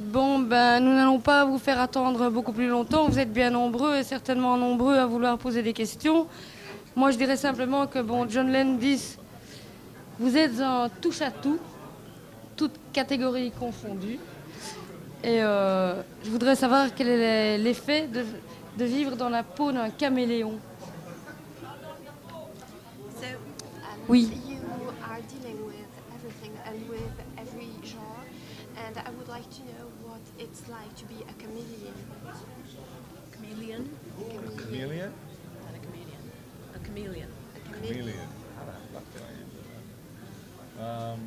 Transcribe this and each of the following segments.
Bon, ben, nous n'allons pas vous faire attendre beaucoup plus longtemps. Vous êtes bien nombreux et certainement nombreux à vouloir poser des questions. Moi, je dirais simplement que, bon, John Landis, vous êtes un touche-à-tout, toutes catégories confondues. Et euh, je voudrais savoir quel est l'effet de, de vivre dans la peau d'un caméléon. Oui. Chameleon? and a chameleon. A chameleon. A chameleon. Chameleon. How the fuck do I answer that? Um,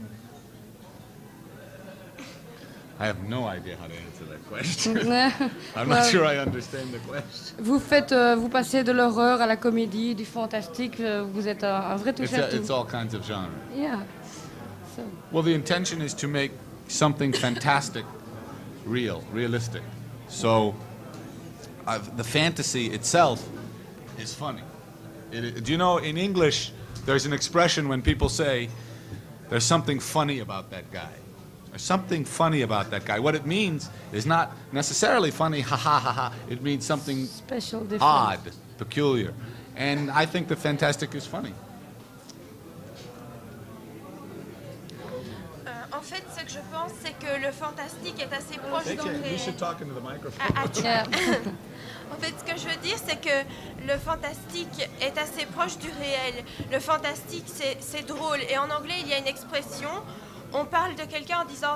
I have no idea how to answer that question. I'm not sure I understand the question. Vous faites, euh, vous passez de l'horreur à la comédie, du fantastique. euh, vous êtes un, un vrai It's, a, touche-à-tout. it's all kinds of genres. Yeah. So, Well, the intention is to make something fantastic real, realistic. So uh, the fantasy itself is funny. It- do you know, in English, there's an expression when people say, there's something funny about that guy. There's something funny about that guy. What it means is not necessarily funny, ha ha ha ha. It means something special different. odd, peculiar. And I think the fantastic is funny. Euh, en fait, ce que je pense, c'est que le fantastique est assez proche du En fait, ce que je veux dire, c'est que le fantastique est assez proche du réel. Le fantastique, c'est drôle. Et en anglais, il y a une expression, on parle de quelqu'un en disant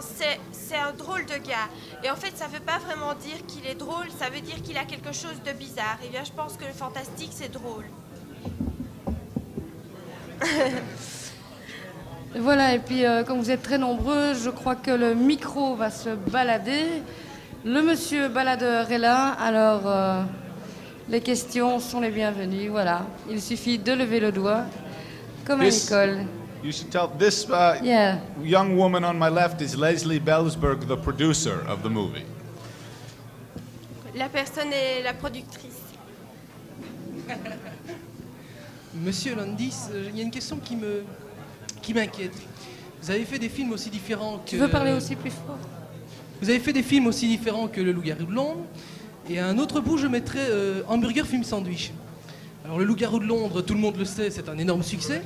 c'est un drôle de gars. Et en fait, ça ne veut pas vraiment dire qu'il est drôle, ça veut dire qu'il a quelque chose de bizarre. Et bien, je pense que le fantastique, c'est drôle. Voilà, et puis euh, comme vous êtes très nombreux, je crois que le micro va se balader. Le monsieur baladeur est là, alors euh, les questions sont les bienvenues. Voilà, il suffit de lever le doigt, comme à l'école. You should tell this uh, Yeah. young woman on my left is Leslie Bellsberg, the producer of the movie. La personne est la productrice. Monsieur Landis, euh, il y a une question qui me qui m'inquiète. Vous avez fait des films aussi différents que. Tu veux parler aussi plus fort? Vous avez fait des films aussi différents que Le Loup-garou de Londres. Et à un autre bout, je mettrais euh, Hamburger Film Sandwich. Alors, Le Loup-garou de Londres, tout le monde le sait, c'est un énorme succès.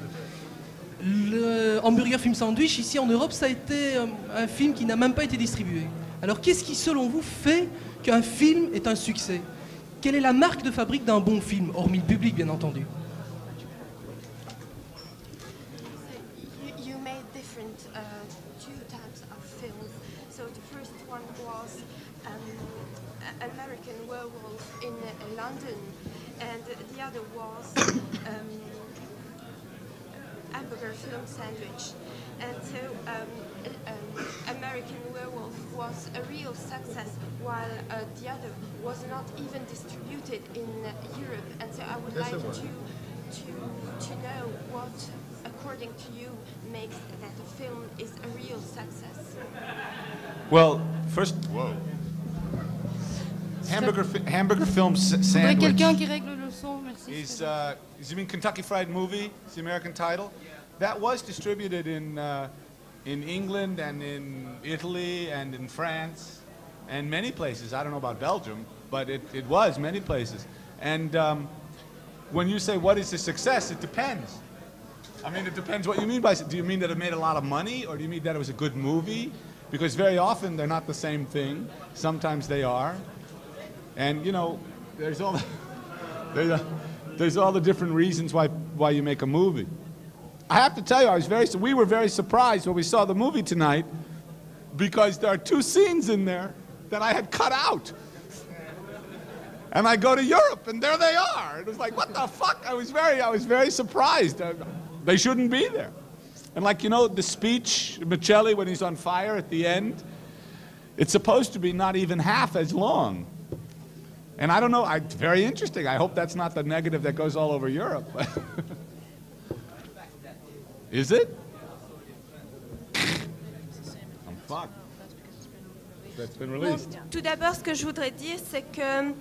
Le Hamburger Film Sandwich, ici en Europe, ça a été euh, un film qui n'a même pas été distribué. Alors, qu'est-ce qui, selon vous, fait qu'un film est un succès? Quelle est la marque de fabrique d'un bon film, hormis le public, bien entendu? Hamburger Film Sandwich. And so um, um, American Werewolf was a real success, while uh, the other was not even distributed in uh, Europe. And so I would Yes, like to to to know what, according to you, makes that a film is a real success. Well, first, whoa. Hamburger, fi- hamburger film s- sandwich quelqu'un qui règle le son, merci. is, uh, is you mean Kentucky Fried Movie? It's the American title. That was distributed in, uh, in England and in Italy and in France and many places. I don't know about Belgium, but it, it was many places. And um, when you say what is the success, it depends. I mean, it depends what you mean by. Do you mean that it made a lot of money, or do you mean that it was a good movie? Because very often they're not the same thing. Sometimes they are, and you know, there's all the, there's, a, there's all the different reasons why why you make a movie. I have to tell you, I was very. We were very surprised when we saw the movie tonight, because there are two scenes in there that I had cut out. And I go to Europe, and there they are. It was like, what the fuck? I was very, I was very surprised. Uh, They shouldn't be there. And like, you know, the speech, Michelli, when he's on fire at the end, it's supposed to be not even half as long. And I don't know, I, very interesting. I hope that's not the negative that goes all over Europe. Is it? Tout d'abord, ce que je voudrais dire, c'est que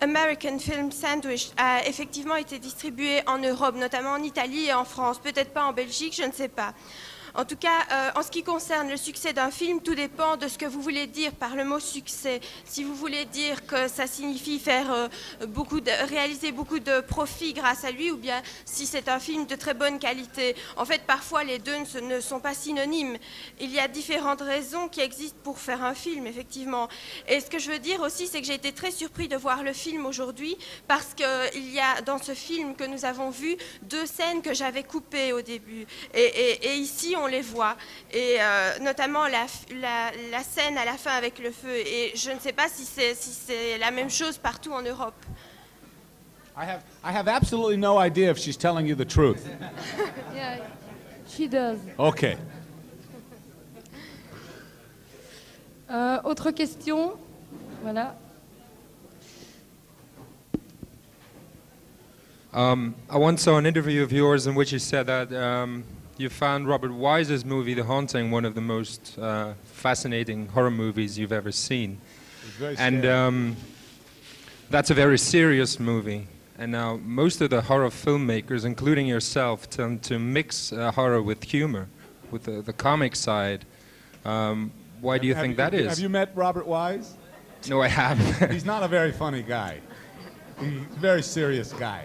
American Film Sandwich a effectivement été distribué en Europe, notamment en Italie et en France, peut-être pas en Belgique, je ne sais pas. En tout cas, euh, en ce qui concerne le succès d'un film, tout dépend de ce que vous voulez dire par le mot succès. Si vous voulez dire que ça signifie faire euh, beaucoup réaliser beaucoup de profits grâce à lui, ou bien si c'est un film de très bonne qualité. En fait, parfois les deux ne sont pas synonymes. Il y a différentes raisons qui existent pour faire un film, effectivement. Et ce que je veux dire aussi, c'est que j'ai été très surpris de voir le film aujourd'hui, parce qu'il y a dans ce film que nous avons vu deux scènes que j'avais coupées au début. Et, et- et ici, on les voit. Et euh, notamment la, la- la scène à la fin avec le feu. Et je ne sais pas si c'est si la même chose partout en Europe. I have, I have absolutely no idea if she's telling you the truth. Yeah, she does. Okay. Euh, autre question? Voilà. Um, I once saw an interview of yours in which you said that um, you found Robert Wise's movie The Haunting one of the most uh, fascinating horror movies you've ever seen. And um, that's a very serious movie. And now most of the horror filmmakers, including yourself, tend to mix uh, horror with humor, with the, the comic side. Um, why do you Have think that is? Have you met Robert Wise? No, I haven't. He's not a very funny guy. He's a very serious guy.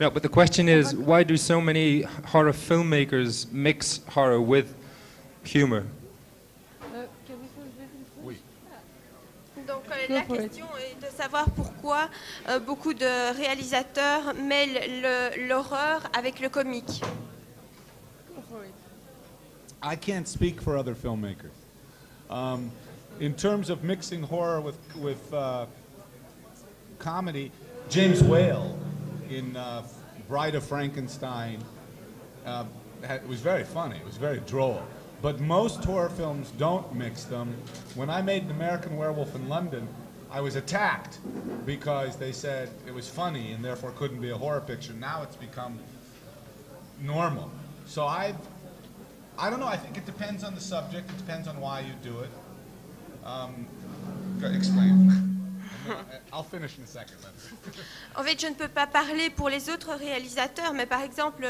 No, but the question is, why do so many horror filmmakers mix horror with humor? Euh, can we pause this in French? Donc Go la question est de savoir pourquoi euh, beaucoup de réalisateurs mêlent le- l'horreur avec le comique. I can't speak for other filmmakers. Um, in terms of mixing horror with, with uh, comedy, James Whale in uh, Bride of Frankenstein uh, had, was very funny. It was very droll. But most horror films don't mix them. When I made An American Werewolf in London, I was attacked because they said it was funny and therefore couldn't be a horror picture. Now it's become normal. So I've I don't know. I think it depends on the subject. It depends on why you do it. Um, explain. En fait, je ne peux pas parler pour les autres réalisateurs, mais par exemple,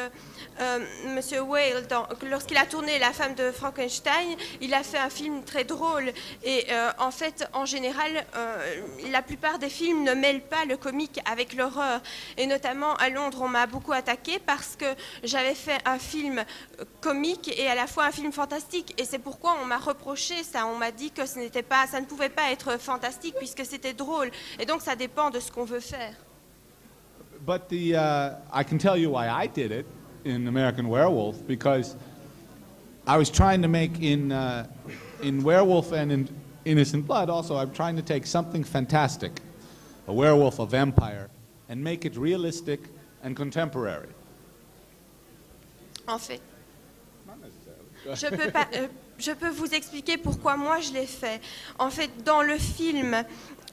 euh, Monsieur Whale, lorsqu'il a tourné La femme de Frankenstein, il a fait un film très drôle. Et euh, en fait, en général, euh, la plupart des films ne mêlent pas le comique avec l'horreur. Et notamment à Londres, on m'a beaucoup attaqué parce que j'avais fait un film euh, comique et à la fois un film fantastique. Et c'est pourquoi on m'a reproché ça. On m'a dit que ce pas, ça ne pouvait pas être fantastique puisque c'était drôle. Et donc, ça dépend de ce qu'on veut faire. But the uh, I can tell you why I did it in American Werewolf because I was trying to make in uh, in Werewolf and in Innocent Blood also I'm trying to take something fantastic, a werewolf, a vampire, and make it realistic and contemporary. En fait, je peux, pas- euh, je peux vous expliquer pourquoi moi je l'ai fait. En fait, dans le film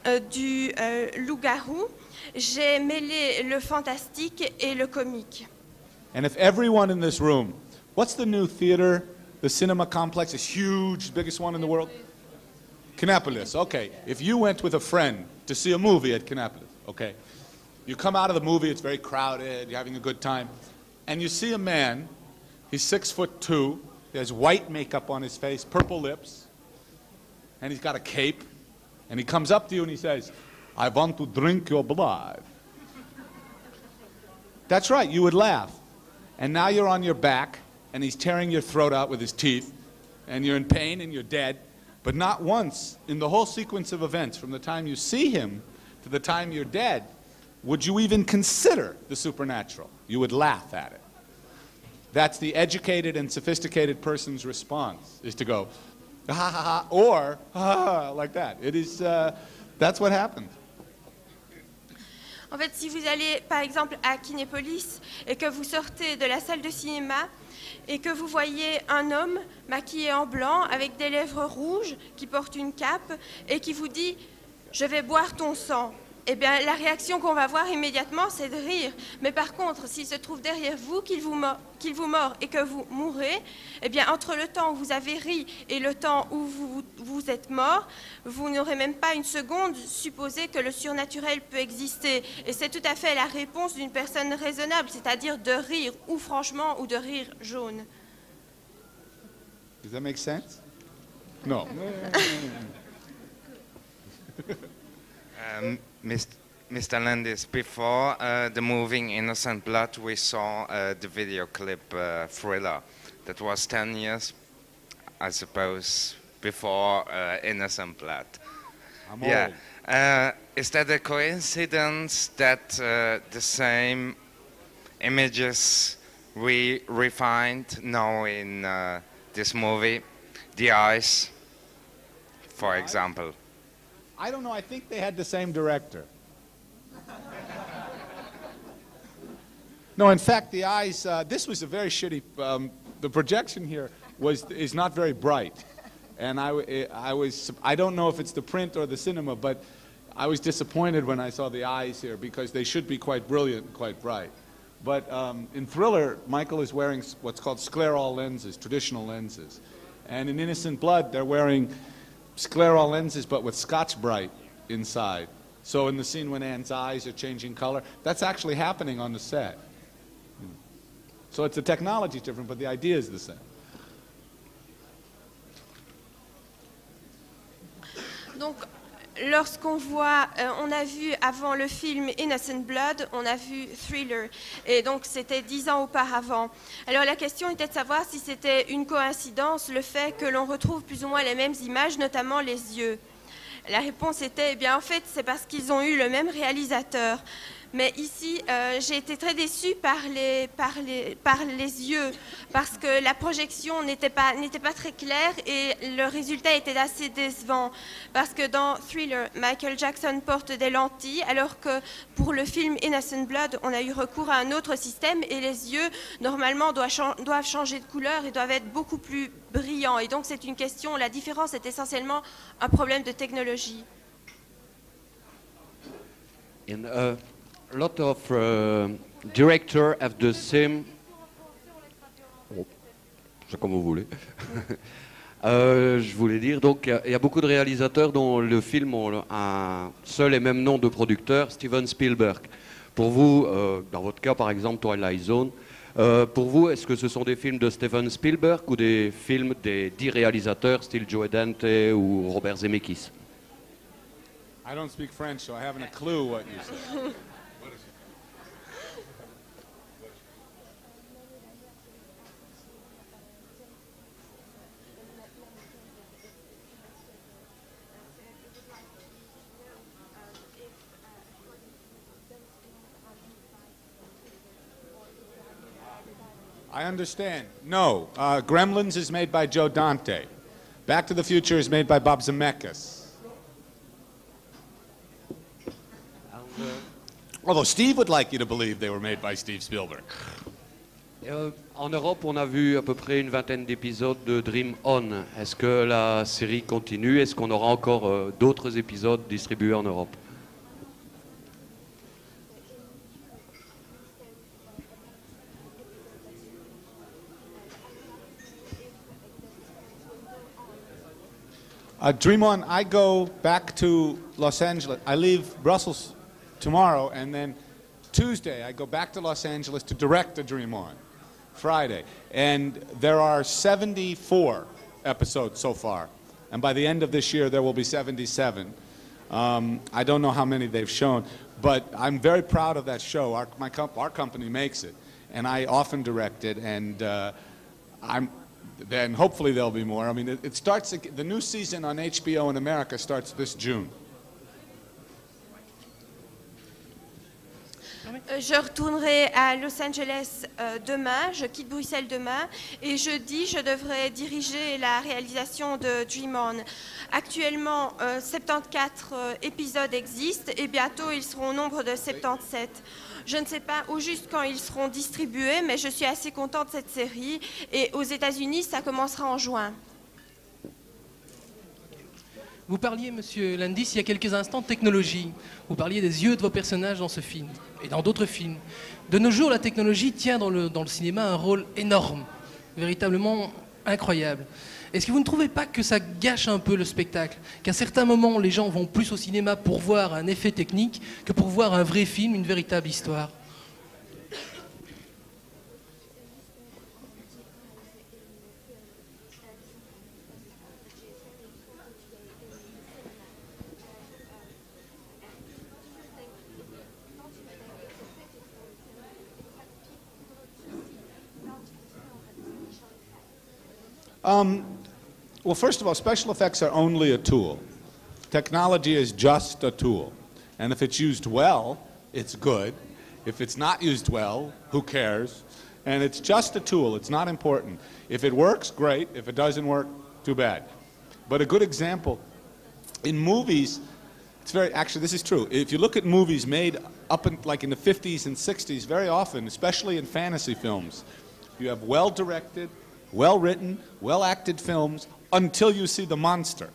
Euh, du euh, loup-garou, j'ai mêlé le fantastique et le comique. And if everyone in this room, what's the new theater, the cinema complex, is huge, biggest one in the world? Kannapolis, okay. If you went with a friend to see a movie at Kannapolis, okay, you come out of the movie, it's very crowded, you're having a good time, and you see a man, he's six foot two, he has white makeup on his face, purple lips, and he's got a cape, and he comes up to you and he says, I want to drink your blood. That's right, you would laugh. And now you're on your back, and he's tearing your throat out with his teeth, and you're in pain and you're dead. But not once in the whole sequence of events, from the time you see him to the time you're dead, would you even consider the supernatural. You would laugh at it. That's the educated and sophisticated person's response, is to go, ha ha ha, or ha like that. It is, uh, that's what happened. En fait, si vous allez par exemple à Kinépolis et que vous sortez de la salle de cinéma et que vous voyez un homme maquillé en blanc avec des lèvres rouges qui porte une cape et qui vous dit Je vais boire ton sang. Eh bien, la réaction qu'on va voir immédiatement, c'est de rire. Mais par contre, s'il se trouve derrière vous, qu'il vous, mord, qu'il vous mord et que vous mourrez, eh bien, entre le temps où vous avez ri et le temps où vous, vous êtes mort, vous n'aurez même pas une seconde supposé que le surnaturel peut exister. Et c'est tout à fait la réponse d'une personne raisonnable, c'est-à-dire de rire ou franchement ou de rire jaune. Does that make sense? No. Um, Mr. Landis, before uh, the moving Innocent Blood, we saw uh, the video clip uh, Thriller. That was 10 years, I suppose, before uh, Innocent Blood. I'm Yeah. Uh, is that a coincidence that uh, the same images we refined now in uh, this movie? The eyes, for example. I don't know. I think they had the same director. No, in fact, the eyes. Uh, this was a very shitty. Um, the projection here was is not very bright, and I, w- I was. I don't know if it's the print or the cinema, but I was disappointed when I saw the eyes here because they should be quite brilliant and quite bright. But um, in Thriller, Michael is wearing what's called scleral lenses, traditional lenses, and in Innocent Blood, they're wearing scleral lenses, but with Scotch Bright inside. So in the scene when Anne's eyes are changing color, that's actually happening on the set. So it's the technology different, but the idea is the same. Donc, lorsqu'on voit, euh, on a vu avant le film Innocent Blood, on a vu Thriller, et donc c'était dix ans auparavant. Alors la question était de savoir si c'était une coïncidence le fait que l'on retrouve plus ou moins les mêmes images, notamment les yeux. La réponse était, eh bien en fait, c'est parce qu'ils ont eu le même réalisateur. Mais ici, euh, j'ai été très déçue par les, par, les, par les yeux, parce que la projection n'était pas, n'était pas très claire et le résultat était assez décevant. Parce que dans Thriller, Michael Jackson porte des lentilles, alors que pour le film Innocent Blood, on a eu recours à un autre système et les yeux, normalement, doivent, chan- doivent changer de couleur et doivent être beaucoup plus brillants. Et donc, c'est une question, la différence est essentiellement un problème de technologie. A lot of uh, directors have the same. Oh, c'est comme vous voulez. Euh, je voulais dire, donc, il y y, a beaucoup de réalisateurs dont le film ont un seul et même nom de producteur, Steven Spielberg. Pour vous, euh, dans votre cas par exemple, Twilight Zone, euh, pour vous, est-ce que ce sont des films de Steven Spielberg ou des films des dix réalisateurs, style Joe Dante ou Robert Zemeckis? I don't speak French, so I haven't a clue what you said. I understand. No, uh, Gremlins is made by Joe Dante. Back to the Future is made by Bob Zemeckis. Although Steve would like you to believe they were made by Steve Spielberg. Euh, en Europe, on a vu à peu près une vingtaine d'épisodes de Dream On. Est-ce que la série continue? Est-ce qu'on aura encore euh, d'autres épisodes distribués en Europe? Uh, Dream On, I go back to Los Angeles. I leave Brussels tomorrow, and then Tuesday I go back to Los Angeles to direct the Dream On, Friday. And there are 74 episodes so far. And by the end of this year, there will be 77. Um, I don't know how many they've shown, but I'm very proud of that show. Our, my comp- our company makes it, and I often direct it, and uh, I'm, then hopefully there'll be more. I mean, it, it starts, the new season on HBO in America starts this June. Euh, Je retournerai à Los Angeles euh, demain, je quitte Bruxelles demain et jeudi je devrais diriger la réalisation de Dream On. Actuellement, euh, 74 euh, épisodes existent et bientôt ils seront au nombre de 77. Je ne sais pas au juste quand ils seront distribués, mais je suis assez contente de cette série et aux États-Unis ça commencera en juin. Vous parliez, monsieur Landis, il y a quelques instants de technologie. Vous parliez des yeux de vos personnages dans ce film et dans d'autres films. De nos jours, la technologie tient dans le, dans le cinéma un rôle énorme, véritablement incroyable. Est-ce que vous ne trouvez pas que ça gâche un peu le spectacle Qu'à certains moments, les gens vont plus au cinéma pour voir un effet technique que pour voir un vrai film, une véritable histoire um, well, first of all, special effects are only a tool. Technology is just a tool. And if it's used well, it's good. If it's not used well, who cares? And it's just a tool, it's not important. If it works, great. If it doesn't work, too bad. But a good example in movies, it's very actually this is true. If you look at movies made up in like in the 50s and 60s, very often, especially in fantasy films, you have well directed, well written, well acted films until you see the monster.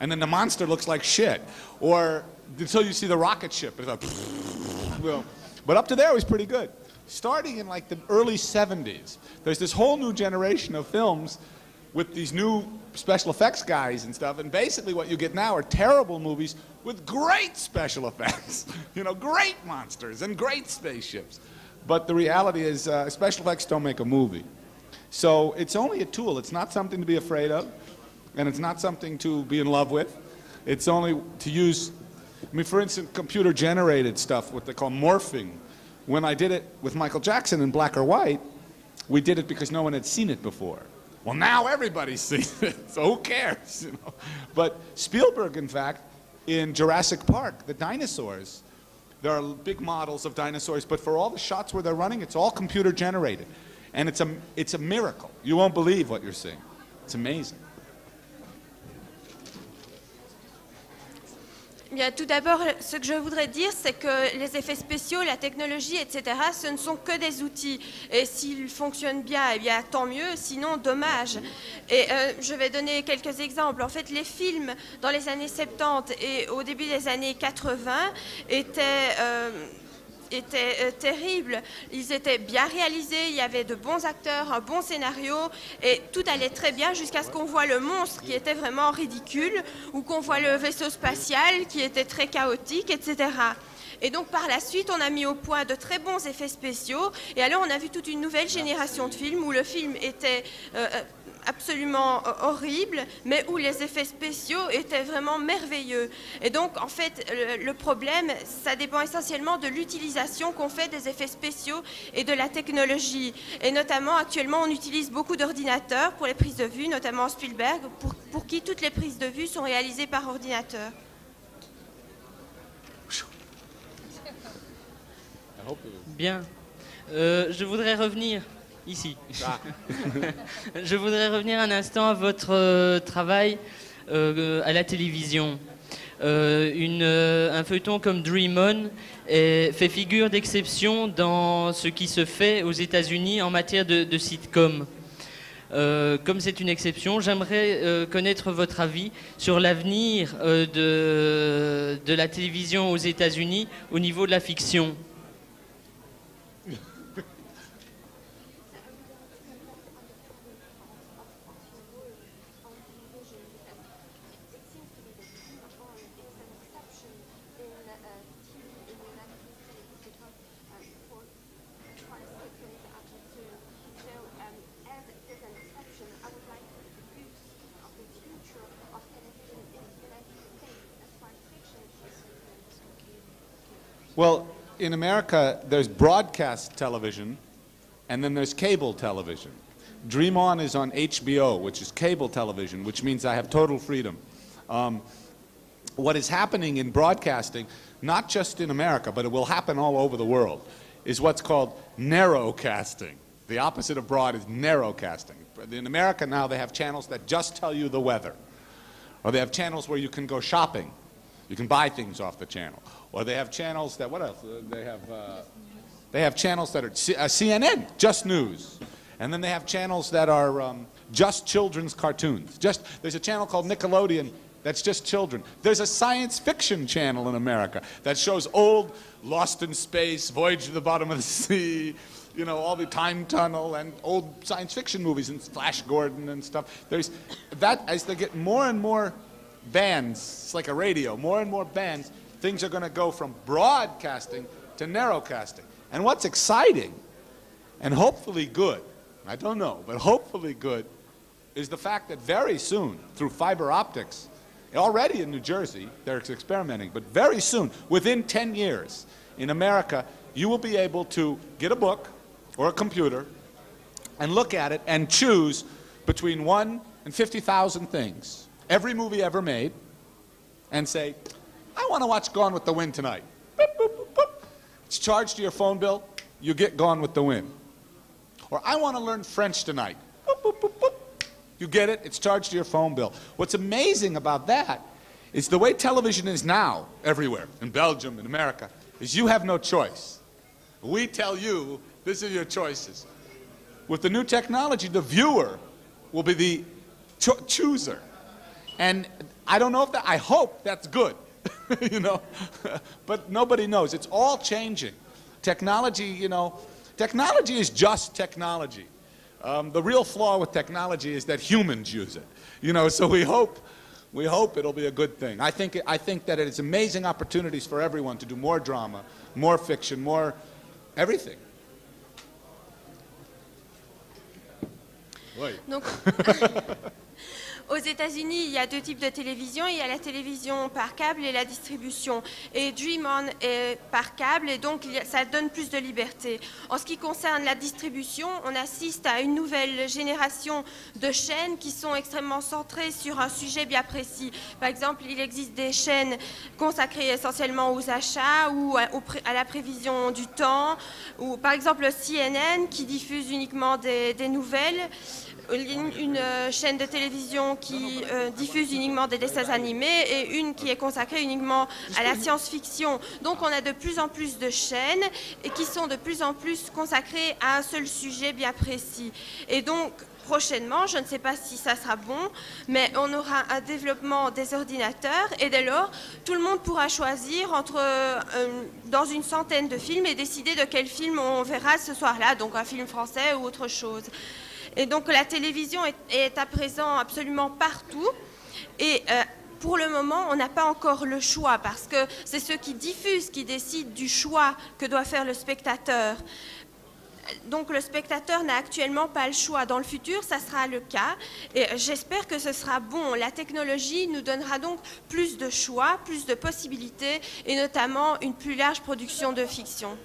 And then the monster looks like shit. Or until you see the rocket ship. It's like, but up to there it was pretty good. Starting in like the early 70s, there's this whole new generation of films with these new special effects guys and stuff. And basically, what you get now are terrible movies with great special effects. you know, great monsters and great spaceships. But the reality is, uh, special effects don't make a movie. So it's only a tool. It's not something to be afraid of, and it's not something to be in love with. It's only to use. I mean, for instance, computer generated stuff, what they call morphing. When I did it with Michael Jackson in black or white, we did it because no one had seen it before. Well, now everybody's seen it, so who cares? You know? But Spielberg, in fact, in Jurassic Park, the dinosaurs, there are big models of dinosaurs, but for all the shots where they're running, it's all computer generated. And it's a, it's a miracle. You won't believe what you're seeing. It's amazing. Bien, tout d'abord, ce que je voudrais dire, c'est que les effets spéciaux, la technologie, etc., ce ne sont que des outils. Et s'ils fonctionnent bien, eh bien, tant mieux, sinon, dommage. Et euh, je vais donner quelques exemples. En fait, les films dans les années 70 et au début des années 80 étaient... euh, étaient euh, terribles. Ils étaient bien réalisés, il y avait de bons acteurs, un bon scénario, et tout allait très bien jusqu'à ce qu'on voit le monstre qui était vraiment ridicule, ou qu'on voit le vaisseau spatial qui était très chaotique, etc. Et donc par la suite, on a mis au point de très bons effets spéciaux, et alors on a vu toute une nouvelle génération de films où le film était... euh, euh, absolument euh, horrible, mais où les effets spéciaux étaient vraiment merveilleux. Et donc, en fait, le, problème, ça dépend essentiellement de l'utilisation qu'on fait des effets spéciaux et de la technologie. Et notamment, actuellement, on utilise beaucoup d'ordinateurs pour les prises de vue, notamment Spielberg, pour, pour qui toutes les prises de vue sont réalisées par ordinateur. Bien. Euh, je voudrais revenir ici. je voudrais revenir un instant à votre euh, travail euh, à la télévision. Euh, une, euh, un feuilleton comme Dream On est- fait figure d'exception dans ce qui se fait aux États-Unis en matière de, de sitcom. Euh, comme c'est une exception, j'aimerais connaître votre avis sur l'avenir de, de la télévision aux États-Unis au niveau de la fiction. Well, in America, there's broadcast television, and then there's cable television. Dream On is on HBO, which is cable television, which means I have total freedom. Um, what is happening in broadcasting, not just in America, but it will happen all over the world, is what's called narrowcasting. The opposite of broad is narrowcasting. In America now, they have channels that just tell you the weather, or they have channels where you can go shopping. You can buy things off the channel. Or they have channels that, what else? Uh, They have, uh, they have channels that are C- uh, CNN, just news. And then they have channels that are um, just children's cartoons. Just, there's a channel called Nickelodeon that's just children. There's a science fiction channel in America that shows old Lost in Space, Voyage to the Bottom of the Sea, you know, all the time tunnel and old science fiction movies and Flash Gordon and stuff. There's that as they get more and more bands, it's like a radio, more and more bands, things are going to go from broadcasting to narrowcasting. And what's exciting and hopefully good, I don't know, but hopefully good, is the fact that very soon, through fiber optics, already in New Jersey, they're experimenting, but very soon, within 10 years, in America, you will be able to get a book or a computer and look at it and choose between one and 50,000 things, every movie ever made, and say, I want to watch Gone with the Wind tonight. Boop, boop, boop. It's charged to your phone bill, you get Gone with the Wind. Or I want to learn French tonight. You get it? It's charged to your phone bill. What's amazing about that is the way television is now everywhere, in Belgium, in America, is you have no choice. We tell you, this is your choices. With the new technology, the viewer will be the cho- chooser. And I don't know if that, I hope that's good, you know, but nobody knows. It's all changing. Technology, you know, technology is just technology. Um, the real flaw with technology is that humans use it, you know, so we hope, we hope it'll be a good thing. I think, I think that it's amazing opportunities for everyone to do more drama, more fiction, more everything. Oui. Donc, aux États-Unis, il y a deux types de télévision. Il y a la télévision par câble et la distribution. Et Dream On est par câble et donc ça donne plus de liberté. En ce qui concerne la distribution, on assiste à une nouvelle génération de chaînes qui sont extrêmement centrées sur un sujet bien précis. Par exemple, il existe des chaînes consacrées essentiellement aux achats ou à, la prévision du temps, ou par exemple le CNN qui diffuse uniquement des, des nouvelles. Une, une, euh, chaîne de télévision qui euh, diffuse uniquement des dessins animés et une qui est consacrée uniquement à la science-fiction. Donc on a de plus en plus de chaînes et qui sont de plus en plus consacrées à un seul sujet bien précis. Et donc prochainement, je ne sais pas si ça sera bon, mais on aura un développement des ordinateurs et dès lors, tout le monde pourra choisir entre, euh, dans une centaine de films et décider de quel film on verra ce soir-là, donc un film français ou autre chose. Et donc la télévision est, à présent absolument partout. Et euh, pour le moment, on n'a pas encore le choix parce que c'est ceux qui diffusent qui décident du choix que doit faire le spectateur. Donc le spectateur n'a actuellement pas le choix. Dans le futur, ça sera le cas. Et j'espère que ce sera bon. La technologie nous donnera donc plus de choix, plus de possibilités et notamment une plus large production de fiction.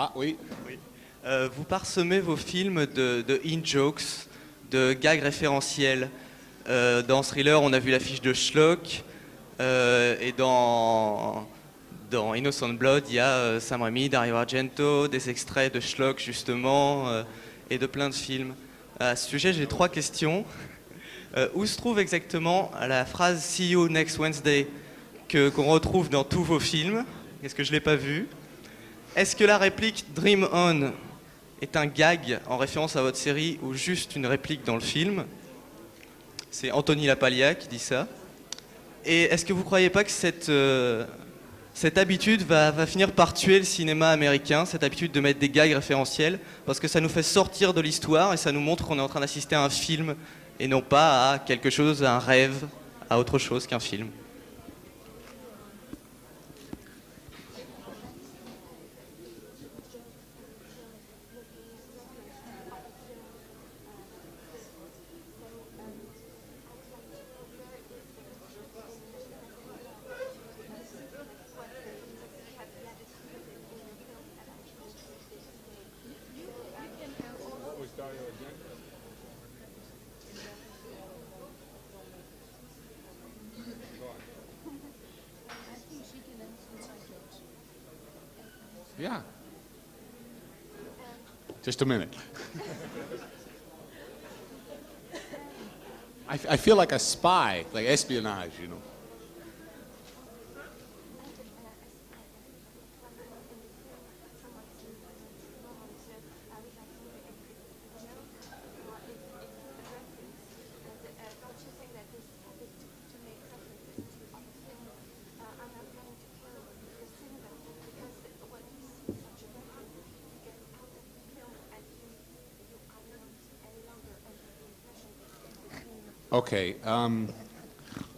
Ah oui. Euh, vous parsemez vos films de, de in-jokes, de gags référentiels. Euh, dans Thriller, on a vu l'affiche de Schlock. euh, et dans, Innocent Blood, il y a Sam Raimi, Dario Argento, des extraits de Schlock, justement, et de plein de films. À ce sujet, j'ai trois questions. Où se trouve exactement la phrase See you next Wednesday que, qu'on retrouve dans tous vos films? Est-ce que je ne l'ai pas vue? Est-ce que la réplique Dream On est un gag en référence à votre série ou juste une réplique dans le film? C'est Anthony Lapalia qui dit ça. Et est-ce que vous ne croyez pas que cette, euh, cette habitude va, va finir par tuer le cinéma américain, cette habitude de mettre des gags référentiels, parce que ça nous fait sortir de l'histoire et ça nous montre qu'on est en train d'assister à un film et non pas à quelque chose, à un rêve, à autre chose qu'un film Just a minute. I, I feel like a spy, like espionage, you know. Okay, um,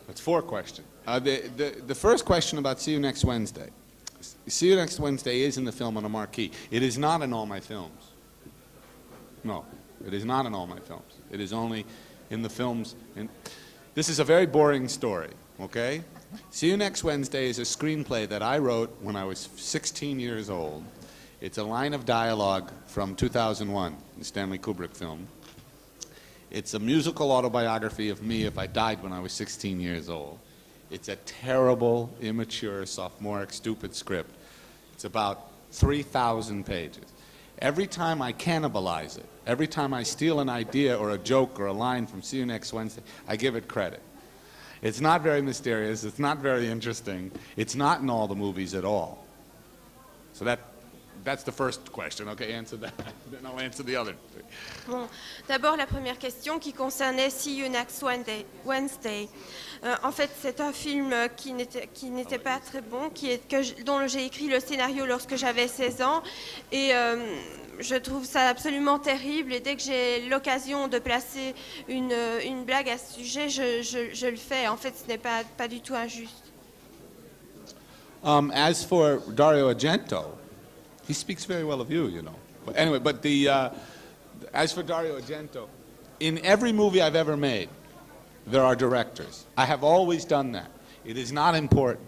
that's four questions. Uh, the, the, the first question about See You Next Wednesday. See You Next Wednesday is in the film on a marquee. It is not in all my films. No, it is not in all my films. It is only in the films. In, this is a very boring story, okay? See You Next Wednesday is a screenplay that I wrote when I was 16 years old. It's a line of dialogue from 2001, the Stanley Kubrick film. It's a musical autobiography of me if I died when I was 16 years old. It's a terrible, immature, sophomoric, stupid script. It's about 3,000 pages. Every time I cannibalize it, every time I steal an idea or a joke or a line from See You Next Wednesday, I give it credit. It's not very mysterious, it's not very interesting, it's not in all the movies at all. So that, that's the first question. Okay, answer that. then I'll answer the other. Bon, d'abord la première question qui concernait See You Next Wednesday. Wednesday. Euh, en fait, c'est un film qui n'était qui n'était pas très bon, qui est, que je- dont j'ai écrit le scénario lorsque j'avais 16 ans. Et euh, je trouve ça absolument terrible. Et dès que j'ai l'occasion de placer une, une blague à ce sujet, je, je- je le fais. En fait, ce n'est pas, pas du tout injuste. Um, as for Dario Argento, he speaks very well of you, you know. But anyway, but the uh, as for Dario Argento, in every movie I've ever made, there are directors. I have always done that. It is not important.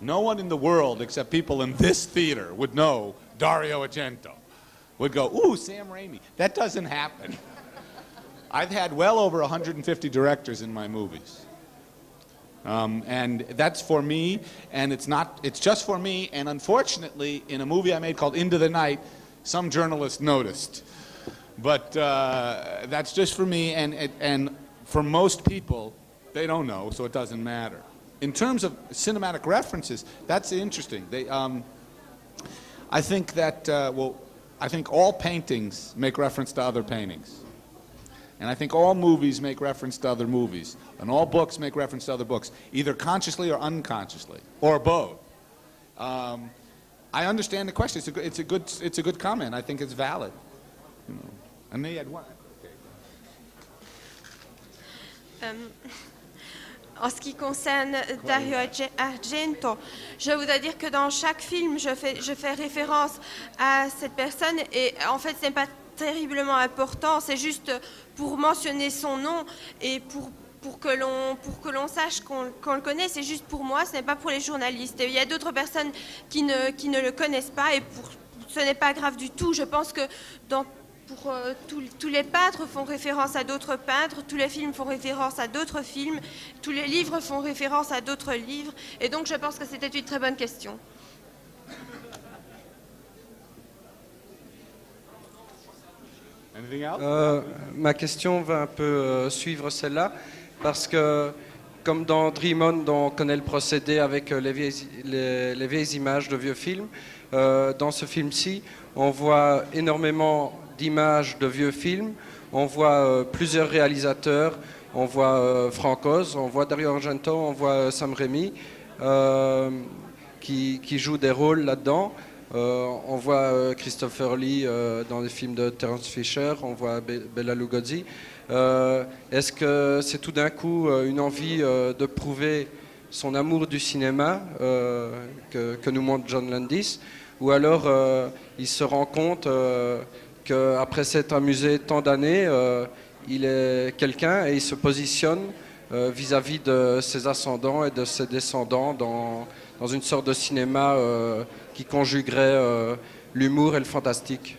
No one in the world, except people in this theater, would know Dario Argento. Would go, ooh, Sam Raimi. That doesn't happen. I've had well over 150 directors in my movies. Um, and that's for me, and it's not, it's just for me, and unfortunately, in a movie I made called Into the Night, some journalist noticed. But uh, that's just for me, and, and, for most people, they don't know, so it doesn't matter. In terms of cinematic references, that's interesting. They, um, I think that, uh, well, I think all paintings make reference to other paintings. And I think all movies make reference to other movies. And all books make reference to other books, either consciously or unconsciously, or both. Um, I understand the question. It's a, good, it's, a good, it's a good comment. I think it's valid. You know. And they had one. Euh, en ce qui concerne Dario Argento, je voudrais dire que dans chaque film, je fais, je fais référence à cette personne et en fait, ce n'est pas terriblement important, c'est juste pour mentionner son nom et pour, pour que l'on pour que l'on sache qu'on le connaît, c'est juste pour moi, ce n'est pas pour les journalistes. Il y a d'autres personnes qui ne, qui ne le connaissent pas et pour, ce n'est pas grave du tout. Je pense que dans pour, euh, tous les peintres font référence à d'autres peintres, tous les films font référence à d'autres films, tous les livres font référence à d'autres livres. Et donc je pense que c'était une très bonne question. Anything else? Euh, ma question va un peu euh, suivre celle-là, parce que comme dans Dream On, dont on connaît le procédé avec euh, les, vieilles, les- les vieilles images de vieux films, dans ce film-ci, on voit énormément d'images de vieux films, on voit plusieurs réalisateurs, on voit euh, Frank Oz, on voit Dario Argento, on voit Sam Raimi, qui, qui jouent des rôles là-dedans. Euh, on voit euh, Christopher Lee euh, dans les films de Terence Fisher, on voit Be- Bella Lugosi. Est-ce que c'est tout d'un coup une envie de prouver son amour du cinéma que, nous montre John Landis? Ou alors il se rend compte qu'après s'être amusé tant d'années, il est quelqu'un et il se positionne vis-à-vis de ses ascendants et de ses descendants dans, dans une sorte de cinéma euh, qui conjuguerait euh, l'humour et le fantastique.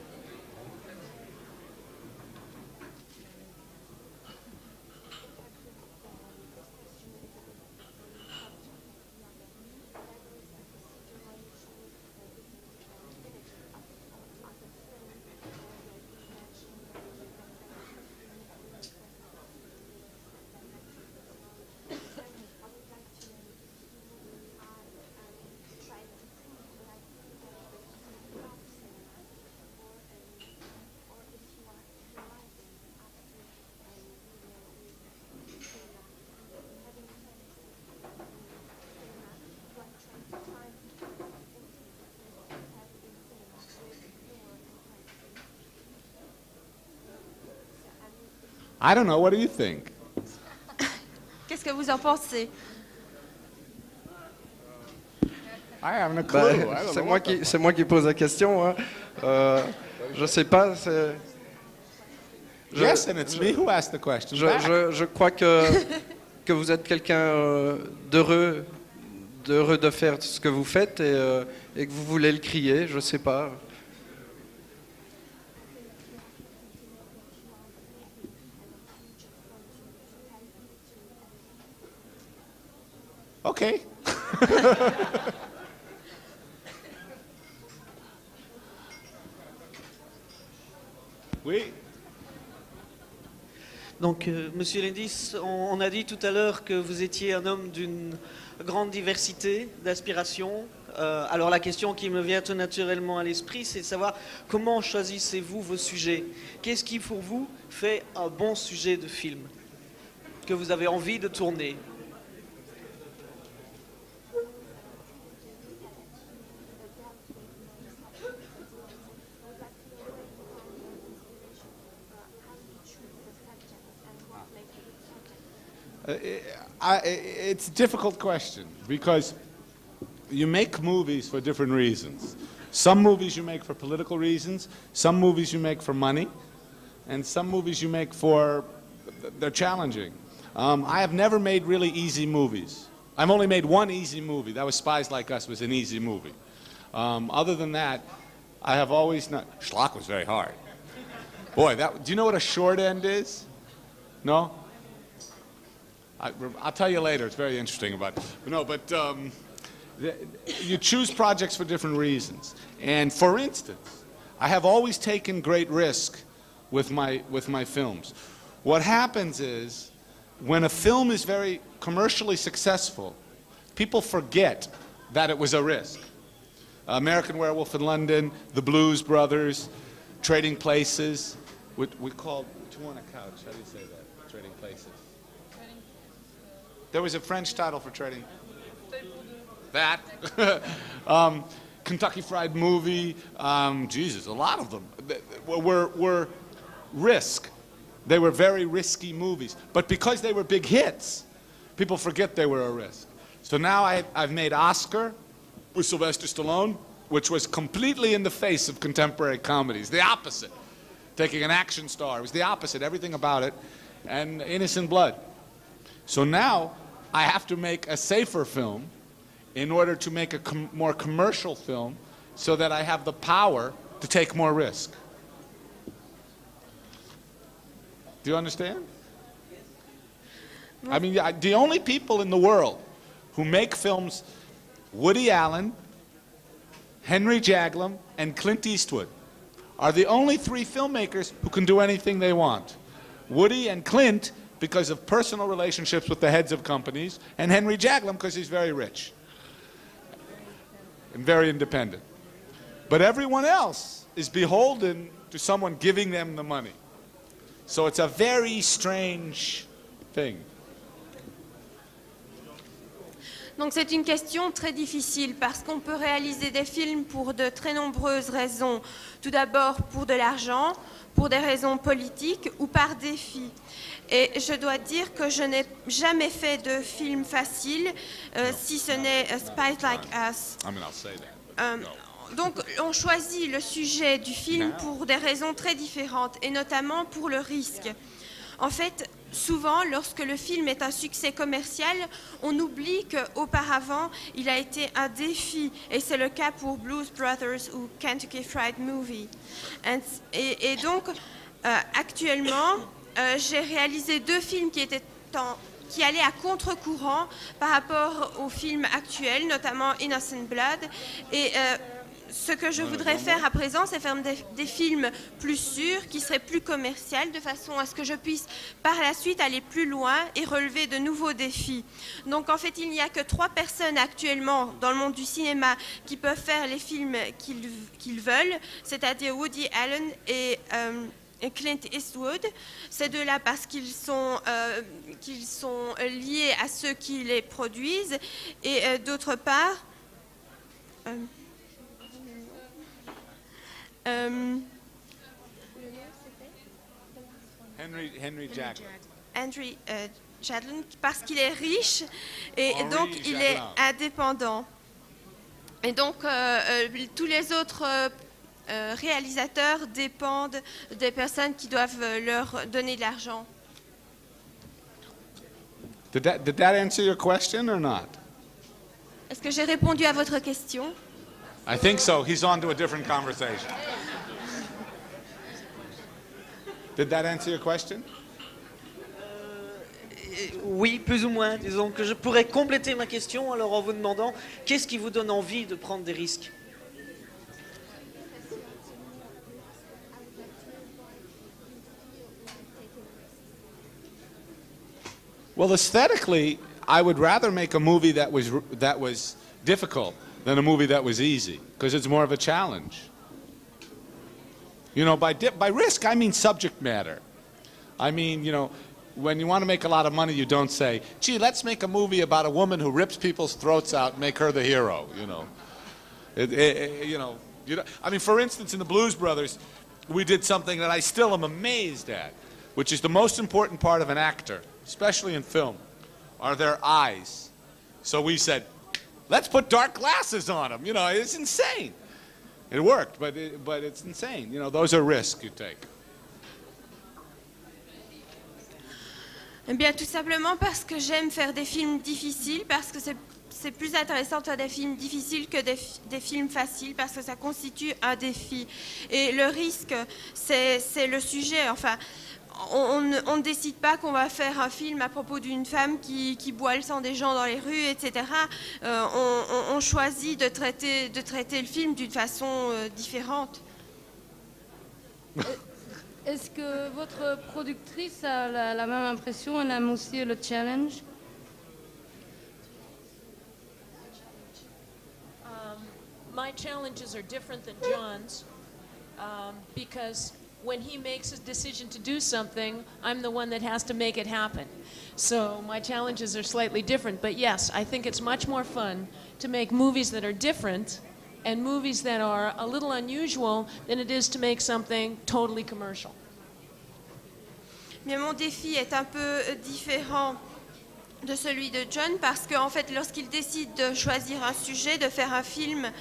I don't know. What do you think? Qu'est-ce que vous en pensez? I haven't a clue. I don't c'est know moi qui c'est moi qui pose la question. Hein. Euh, je sais pas. c'est- Je- Yes, and it's me who asked the question. Je, je- je crois que, que vous êtes quelqu'un euh, d'heureux heureux de faire ce que vous faites et, euh, et que vous voulez le crier, je sais pas. Okay. oui. Donc, euh, Monsieur Lendis, on, on a dit tout à l'heure que vous étiez un homme d'une grande diversité d'aspirations. Euh, alors, la question qui me vient tout naturellement à l'esprit, c'est de savoir comment choisissez-vous vos sujets? Qu'est-ce qui, pour vous, fait un bon sujet de film que vous avez envie de tourner? I, it's a difficult question because you make movies for different reasons. Some movies you make for political reasons, some movies you make for money, and some movies you make for they're challenging. Um, I have never made really easy movies. I've only made one easy movie. That was Spies Like Us was an easy movie. Um, other than that, I have always not. Schlock was very hard. Boy, that, do you know what a short end is? No? I, will tell you later. It's very interesting about. No, but um, the, you choose projects for different reasons. And for instance, I have always taken great risk with my with my films. What happens is when a film is very commercially successful, people forget that it was a risk. American Werewolf in London, The Blues Brothers, Trading Places. We, we called Two on a Couch. How do you say that? Trading Places. There was a French title for trading. That. um, Kentucky Fried Movie. Um, Jesus, a lot of them were, were risk. They were very risky movies. But because they were big hits, people forget they were a risk. So now I, I've made Oscar with Sylvester Stallone, which was completely in the face of contemporary comedies, the opposite. Taking an action star, it was the opposite, everything about it, and Innocent Blood. So now I have to make a safer film in order to make a com more commercial film so that I have the power to take more risk. Do you understand? I mean, the only people in the world who make films, Woody Allen, Henry Jaglom, and Clint Eastwood, are the only three filmmakers who can do anything they want. Woody and Clint because of personal relationships with the heads of companies, and Henry Jaglom because he's very rich and very independent. But everyone else is beholden to someone giving them the money. So it's a very strange thing. Donc c'est une question très difficile parce qu'on peut réaliser des films pour de très nombreuses raisons. Tout d'abord pour de l'argent, pour des raisons politiques ou par défi. Et je dois dire que je n'ai jamais fait de film facile, euh, si ce n'est A Spice Like Us. Euh, donc on choisit le sujet du film pour des raisons très différentes, et notamment pour le risque. En fait, souvent, lorsque le film est un succès commercial, on oublie qu'auparavant, il a été un défi. Et c'est le cas pour Blues Brothers ou Kentucky Fried Movie. Et, donc, euh, actuellement, euh, j'ai réalisé deux films qui étaient qui allaient à contre-courant par rapport aux films actuels, notamment Innocent Blood. Et euh, ce que je voudrais faire à présent, c'est faire des, films plus sûrs, qui seraient plus commerciaux, de façon à ce que je puisse par la suite aller plus loin et relever de nouveaux défis. Donc en fait, il n'y a que trois personnes actuellement dans le monde du cinéma qui peuvent faire les films qu'ils veulent, c'est-à-dire Woody Allen et... Euh, Clint Eastwood. Ces deux-là parce qu'ils sont, euh, qu'ils sont liés à ceux qui les produisent. Et euh, d'autre part, euh, Henry, Henry. Henry parce qu'il est riche et donc il est indépendant. Et donc tous les autres réalisateurs dépendent des personnes qui doivent leur donner de l'argent. Did that, did that answer your question or not? Est-ce que j'ai répondu à votre question? I think so. He's on to a different conversation. Did that answer your question? Et Oui, plus ou moins. Disons que je pourrais compléter ma question alors en vous demandant qu'est-ce qui vous donne envie de prendre des risques? Well, aesthetically, I would rather make a movie that was that was difficult than a movie that was easy because it's more of a challenge. You know, by by risk, I mean subject matter. I mean, you know, when you want to make a lot of money, you don't say, "Gee, let's make a movie about a woman who rips people's throats out and make her the hero." You know, it, it- it- you know, you know. I mean, for instance, in the Blues Brothers, we did something that I still am amazed at, which is the most important part of an actor, especially in film, are their eyes. So we said, let's put dark glasses on them. You know, it's insane. It worked, but it, but it's insane. You know, those are risks you take. Eh bien, tout simplement parce que j'aime faire des films difficiles, parce que c'est plus intéressant de faire des films difficiles que des, des films faciles, parce que ça constitue un défi. Et le risque, c'est le sujet. Enfin, on, on ne- on ne décide pas qu'on va faire un film à propos d'une femme qui, qui boit le sang des gens dans les rues, etc. Euh, on, on- on choisit de traiter, de traiter le film d'une façon euh, différente. Est-ce que votre productrice a la, la même impression Elle aime aussi le challenge? Um, my challenges are different than John's um, because when he makes a decision to do something, I'm the one that has to make it happen. So my challenges are slightly different. But yes, I think it's much more fun to make movies that are different and movies that are a little unusual than it is to make something totally commercial. Mais mon défi est un peu euh, différent de celui de John parce qu'en fait, lorsqu'il décide de choisir un sujet, de faire un film,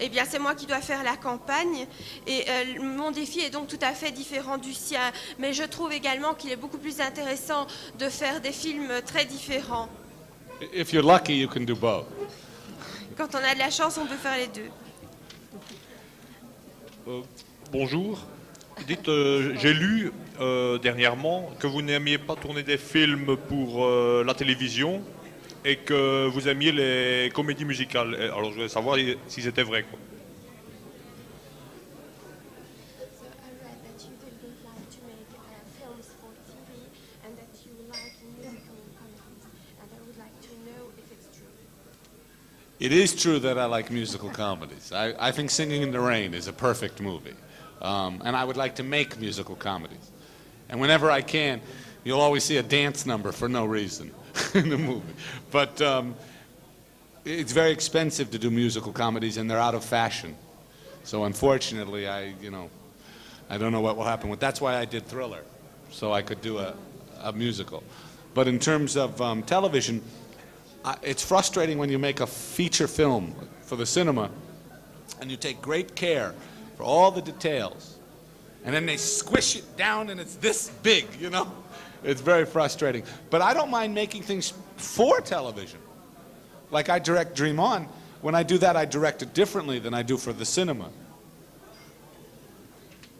eh bien, c'est moi qui dois faire la campagne. Et euh, mon défi est donc tout à fait différent du sien. Mais je trouve également qu'il est beaucoup plus intéressant de faire des films très différents. If you're lucky, you can do both. Quand on a de la chance, on peut faire les deux. Euh, bonjour. Dites, euh, j'ai lu euh, dernièrement que vous n'aimiez pas tourner des films pour euh, la télévision et que vous aimiez les comédies musicales. Alors je voulais savoir si c'était vrai. It is true that I like musical comedies. I, I think Singing in the Rain is a perfect movie. Um, and I would like to make musical comedies. And whenever I can, you'll always see a dance number for no reason in the movie. But um, it's very expensive to do musical comedies, and they're out of fashion. So unfortunately, I, you know, I don't know what will happen with. That's why I did Thriller, so I could do a, a musical. But in terms of um, television, it's frustrating when you make a feature film for the cinema and you take great care for all the details and then they squish it down and it's this big, you know? It's very frustrating. But I don't mind making things for television. Like I direct Dream On. When I do that, I direct it differently than I do for the cinema.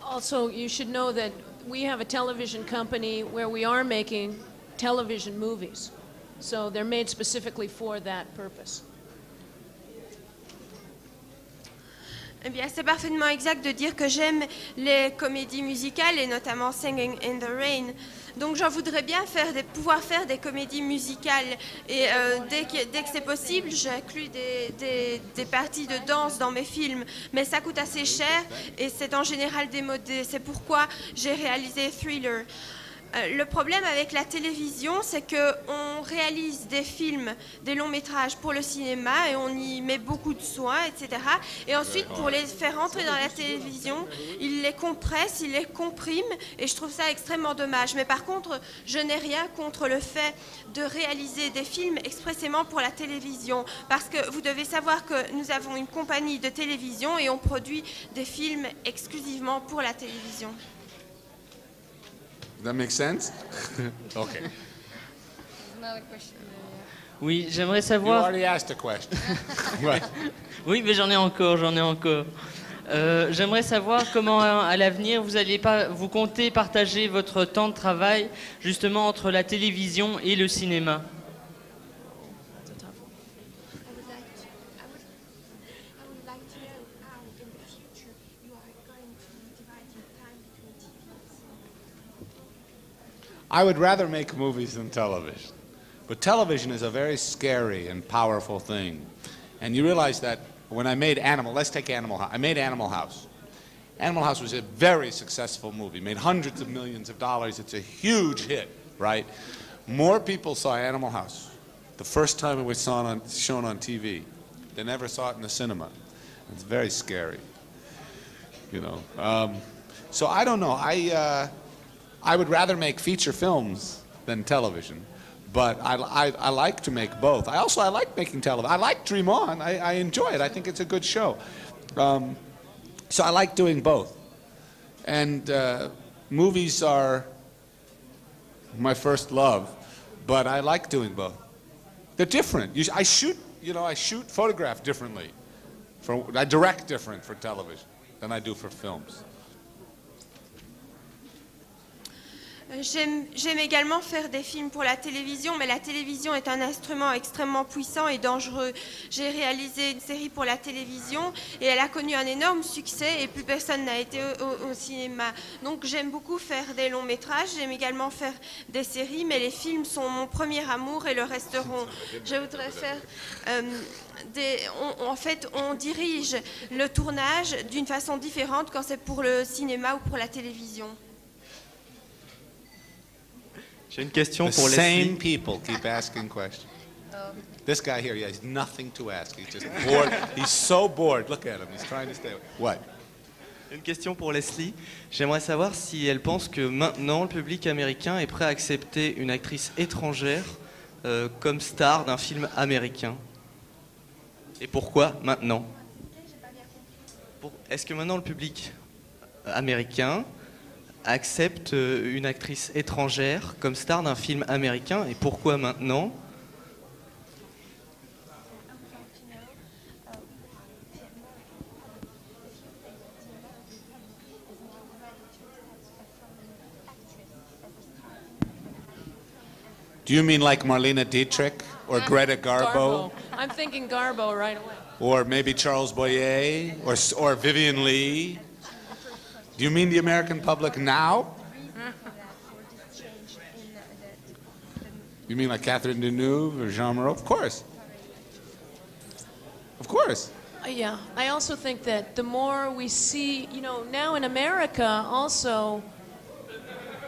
Also, you should know that we have a television company where we are making television movies. So they're made specifically for that purpose. Eh c'est parfaitement exact de dire que j'aime les comédies musicales et notamment Singing in the Rain. Donc, j'en voudrais bien faire pouvoir faire des comédies musicales. Et euh, dès que, c'est possible, j'inclus des, des- des parties de danse dans mes films. Mais ça coûte assez cher et c'est en général démodé. C'est pourquoi j'ai réalisé Thriller. Euh, le problème avec la télévision, c'est qu'on réalise des films, des longs métrages pour le cinéma et on y met beaucoup de soins, etc. Et ensuite, pour les faire entrer dans la télévision, ils les compressent, ils les compriment et je trouve ça extrêmement dommage. Mais par contre, je n'ai rien contre le fait de réaliser des films expressément pour la télévision. Parce que vous devez savoir que nous avons une compagnie de télévision et on produit des films exclusivement pour la télévision. That make sense? okay. Oui, j'aimerais You savoir. already asked a question. Oui, mais j'en ai encore, j'en ai encore. Euh, J'aimerais savoir comment, à l'avenir, vous allez pas, vous comptez partager votre temps de travail justement entre la télévision et le cinéma. I would rather make movies than television. But television is a very scary and powerful thing. And you realize that when I made Animal, let's take Animal House. I made Animal House. Animal House was a very successful movie, made hundreds of millions of dollars. It's a huge hit, right? More people saw Animal House the first time it was shown on, shown on TV than ever saw it in the cinema. It's very scary, you know. Um, so I don't know. I, uh, I would rather make feature films than television, but I, I, I like to make both. I also I like making television. I like Dream On. I, I enjoy it. I think it's a good show. Um, so I like doing both. And uh, movies are my first love, but I like doing both. They're different. You, I shoot, you know, I shoot photograph differently. For, I direct different for television than I do for films. J'aime également faire des films pour la télévision, mais la télévision est un instrument extrêmement puissant et dangereux. J'ai réalisé une série pour la télévision et elle a connu un énorme succès et plus personne n'a été au, cinéma. Donc j'aime beaucoup faire des longs métrages, j'aime également faire des séries, mais les films sont mon premier amour et le resteront. Je voudrais faire euh, en fait, on dirige le tournage d'une façon différente quand c'est pour le cinéma ou pour la télévision. J'ai une question the pour same Leslie. people keep asking questions. This guy here, he has nothing to ask. He's just bored. He's so bored. Look at him. He's trying to stay. What? Une question pour Leslie. J'aimerais savoir si elle pense que maintenant le public américain est prêt à accepter une actrice étrangère euh, comme star d'un film américain. Et pourquoi maintenant? Pour- Est-ce que maintenant le public américain accepte euh, une actrice étrangère comme star d'un film américain Et pourquoi maintenant? Do you mean like Marlena Dietrich or Greta Garbo, I'm thinking Garbo right away. or maybe Charles Boyer or s- or Vivian Lee? Do you mean the American public now? You mean like Catherine Deneuve or Jean Moreau? Of course. Of course. Uh, Yeah, I also think that the more we see, you know, now in America also,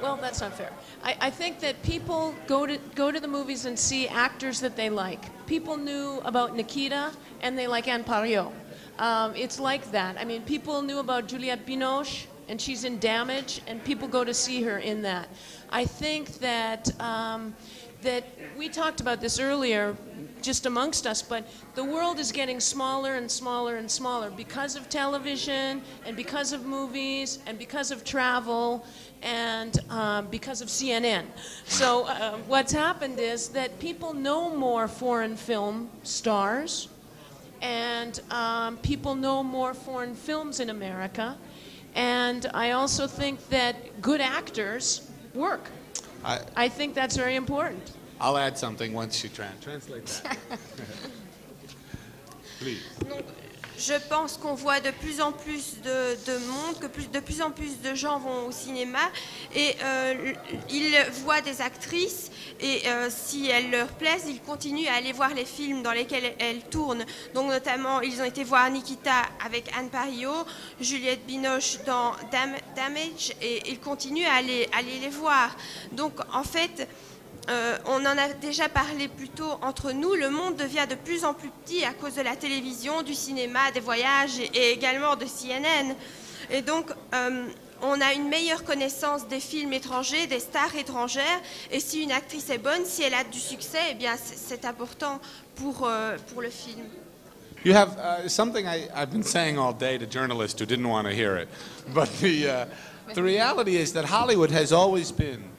well, that's not fair. I, I think that people go to go to the movies and see actors that they like. People knew about Nikita and they like Anne Pario. Um, it's like that. I mean, people knew about Juliette Binoche and she's in Damage, and people go to see her in that. I think that um, that we talked about this earlier, just amongst us, but the world is getting smaller and smaller and smaller because of television and because of movies and because of travel and um, because of CNN. So uh, what's happened is that people know more foreign film stars and um, people know more foreign films in America. And I also think that good actors work. I, I think that's very important. I'll add something once you tran- translate that. Please. Je pense qu'on voit de plus en plus de, de monde, que de plus en plus de gens vont au cinéma et euh, ils voient des actrices et euh, si elles leur plaisent, ils continuent à aller voir les films dans lesquels elles tournent. Donc notamment, ils ont été voir Nikita avec Anne Pario, Juliette Binoche dans Dam- Damage et ils continuent à aller, aller les voir. Donc en fait, euh, on en a déjà parlé plus tôt entre nous, le monde devient de plus en plus petit à cause de la télévision, du cinéma, des voyages et, également de CNN. Et donc, euh, on a une meilleure connaissance des films étrangers, des stars étrangères. Et si une actrice est bonne, si elle a du succès, eh bien, c'est c'est important pour, euh, pour le film. You have uh, something I, I've been saying all day to journalists who didn't want to hear it. But the, uh, the reality is that Hollywood has always been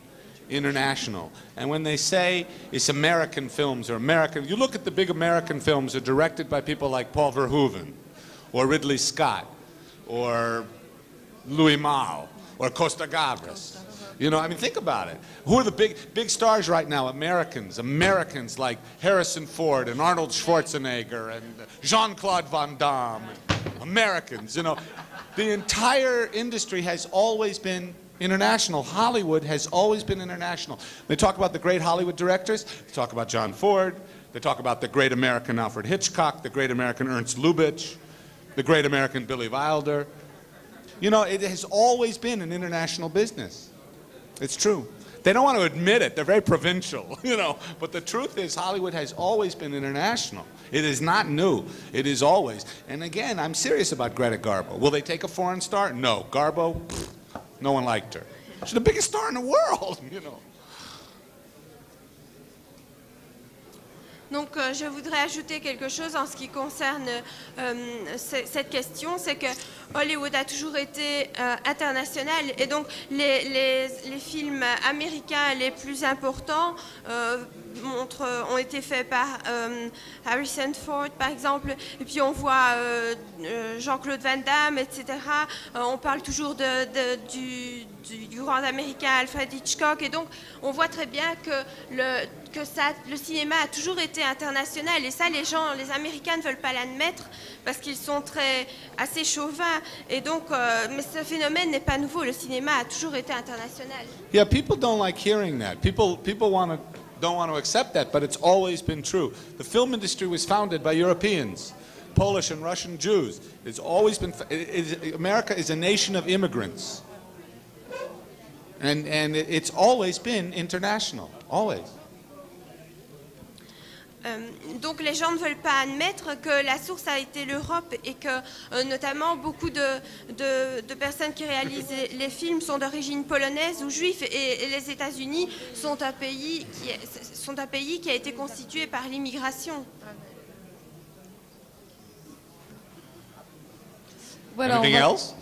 international. And when they say it's American films or American, you look at the big American films are directed by people like Paul Verhoeven or Ridley Scott or Louis Malle or Costa Gavras. You know, I mean, think about it. Who are the big big stars right now? Americans, Americans like Harrison Ford and Arnold Schwarzenegger and Jean-Claude Van Damme. Americans, you know, the entire industry has always been international. Hollywood has always been international. They talk about the great Hollywood directors. They talk about John Ford. They talk about the great American Alfred Hitchcock, the great American Ernst Lubitsch, the great American Billy Wilder. You know, it has always been an international business. It's true. They don't want to admit it. They're very provincial, you know. But the truth is, Hollywood has always been international. It is not new. It is always. And again, I'm serious about Greta Garbo. Will they take a foreign star? No. Garbo, pfft, no one liked her. She's the biggest star in the world, you know. Donc euh, je voudrais ajouter quelque chose en ce qui concerne euh, ce- cette question, c'est que Hollywood a toujours été euh, international et donc les, films américains les plus importants ont été faits par Harrison Ford par exemple, et puis on voit Jean-Claude Van Damme, etc. On parle toujours de- du grand américain Alfred Hitchcock et donc on voit très bien que le que le cinéma a toujours été international et ça les gens, les Américains ne veulent pas l'admettre parce qu'ils sont très assez chauvins et donc euh, mais ce phénomène n'est pas nouveau, le cinéma a toujours été international. Yeah, people don't like hearing that. People, people want to, don't want to accept that, but it's always been true. The film industry was founded by Europeans, Polish and Russian Jews. It's always been, America is a nation of immigrants. And, and it- it's always been international, always. Euh, donc les gens ne veulent pas admettre que la source a été l'Europe et que euh, notamment beaucoup de, de- de personnes qui réalisent les, films sont d'origine polonaise ou juive et, et les États-Unis sont un pays qui est- sont un pays qui a été constitué par l'immigration. Voilà, on Anything va- else?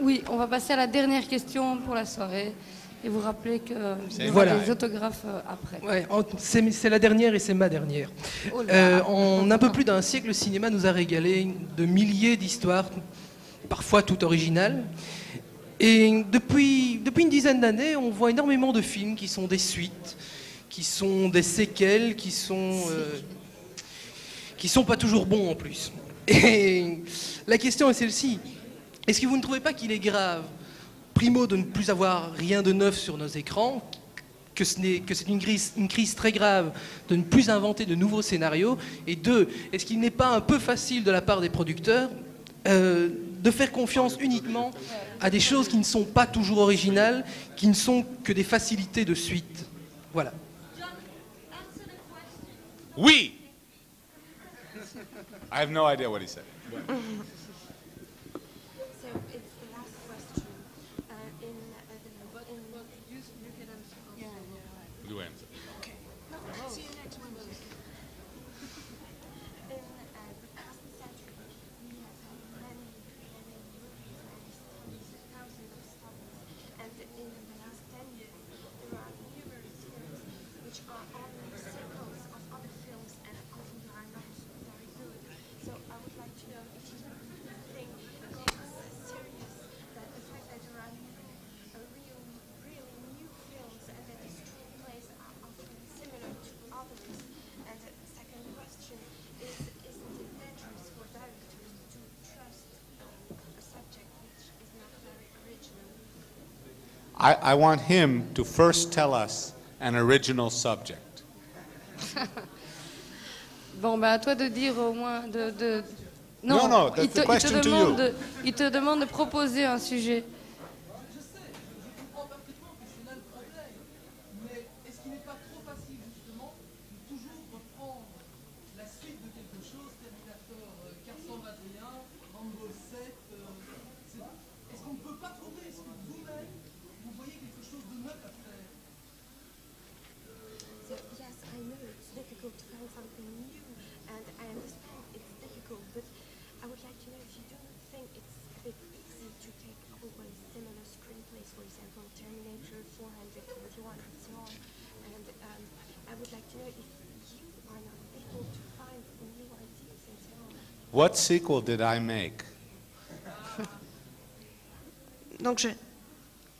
Oui, on va passer à la dernière question pour la soirée. Et vous rappeler que il y aura Voilà. des autographes euh, après. Ouais, c'est c'est la dernière et c'est ma dernière. Oh là. Euh, en un peu plus d'un siècle, le cinéma nous a régalé de milliers d'histoires, parfois toutes originales. Et depuis, depuis une dizaine d'années, on voit énormément de films qui sont des suites, qui sont des séquelles, qui sont, euh, qui sont pas toujours bons en plus. Et la question est celle-ci. Est-ce que vous ne trouvez pas qu'il est grave, primo, de ne plus avoir rien de neuf sur nos écrans, que ce c'est une crise, une crise très grave de ne plus inventer de nouveaux scénarios Et deux, est-ce qu'il n'est pas un peu facile de la part des producteurs euh, de faire confiance uniquement à des choses qui ne sont pas toujours originales, qui ne sont que des facilités de suite? Voilà. We. I have no idea what he said. I, I want him to first tell us an original subject. Bon, bah, à toi de dire au moins de. de- No, no, that's il, the te, il te question to demande you. de, il te demande de proposer un sujet. Difficult to find something new, and I understand it's difficult, but I would like to know if you don't think it's a bit easy to take wrote similar screenplays, for example, Terminator 421 and so on. And um, I would like to know if you are not able to find new ideas and so on. What sequel did I make? Donc je,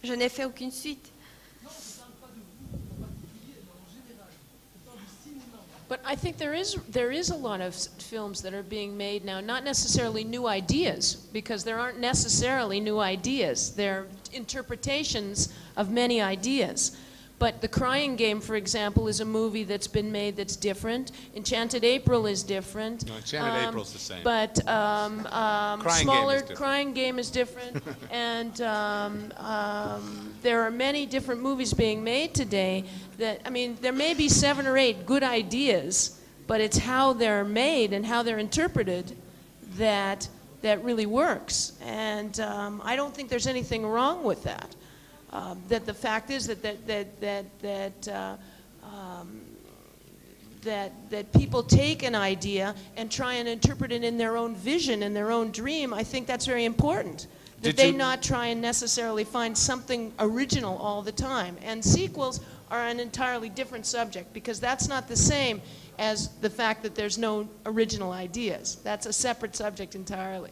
je n'ai fait aucune suite. Think there is there is a lot of films that are being made now, not necessarily new ideas, because there aren't necessarily new ideas. They're interpretations of many ideas. But The Crying Game, for example, is a movie that's been made that's different. Enchanted April is different. No, Enchanted April's the same. But um, um, Crying smaller different. Crying Game is different, and um, um, there are many different movies being made today. That I mean, there may be seven or eight good ideas, but it's how they're made and how they're interpreted that that really works. And um, I don't think there's anything wrong with that. Um, that the fact is that that that that that. Uh, um, that, that people take an idea and try and interpret it in their own vision and their own dream, I think that's very important. That Did they you- not try and necessarily find something original all the time. And sequels are an entirely different subject because that's not the same as the fact that there's no original ideas. That's a separate subject entirely.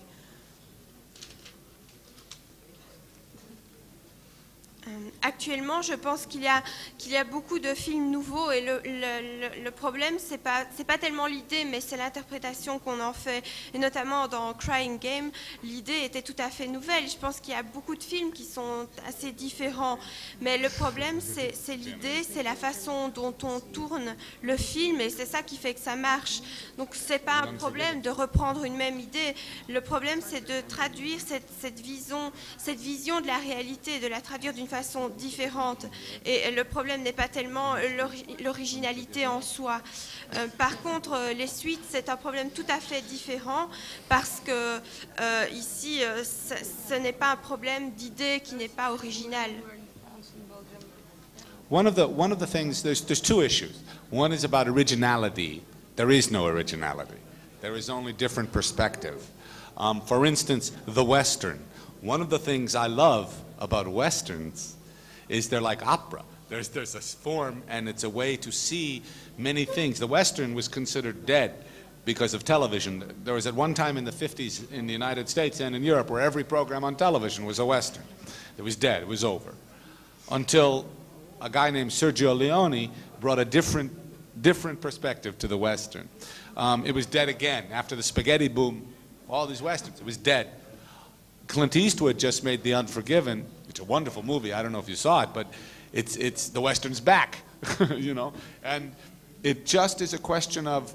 Actuellement, je pense qu'il y, a- qu'il y a beaucoup de films nouveaux et le, le- le- le problème, c'est pas, c'est pas tellement l'idée, mais c'est l'interprétation qu'on en fait. Et notamment dans Crying Game, l'idée était tout à fait nouvelle. Je pense qu'il y a beaucoup de films qui sont assez différents. Mais le problème, c'est, l'idée, c'est la façon dont on tourne le film et c'est ça qui fait que ça marche. Donc, c'est pas un problème de reprendre une même idée. Le problème, c'est de traduire cette, cette vision, cette vision de la réalité, de la traduire d'une façon différente. Et le problème n'est pas tellement l'ori- l'originalité en soi. Euh, par contre, euh, les suites, c'est un problème tout à fait différent parce que euh, ici, euh, ce, ce n'est pas un problème d'idée qui n'est pas originale. One of the one of the things there's there's two issues. One is about originality. There is no originality. There is only different perspective. Um, for instance, the western. One of the things I love about westerns is they're like opera. There's there's a form and it's a way to see many things. The western was considered dead because of television. There was at one time in the 50s in the United States and in Europe where every program on television was a western. It was dead. It was over until a guy named Sergio Leone brought a different, different perspective to the Western. Um, it was dead again. After the spaghetti boom, all these Westerns, it was dead. Clint Eastwood just made The Unforgiven. It's a wonderful movie. I don't know if you saw it, but it's, it's the Western's back, you know? And it just is a question of,